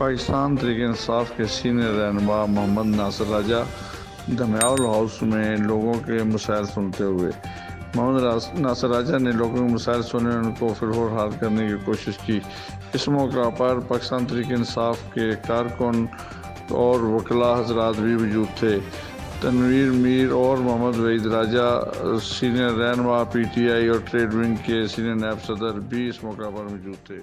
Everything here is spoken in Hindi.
पाकिस्तान तरीके इंसाफ के सीनियर रहनमा मोहम्मद नासर राजा धमियाल हाउस में लोगों के मसाइल सुनते हुए। मोहम्मद नासर राजा ने लोगों के मसाइल सुने उनको फिर हाल करने की कोशिश की। इस मौका पर पाकिस्तान तरीके इंसाफ के कारकुन और वकला हजरात भी मौजूद थे। तनवीर मीर और मोहम्मद वहीद राजा, सीनियर रहनमा पी टी आई और ट्रेड विंग के सीनियर नायब सदर भी इस मौका पर मौजूद थे।